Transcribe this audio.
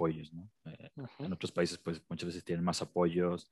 apoyos, ¿no? Eh, en otros países, pues muchas veces tienen más apoyos,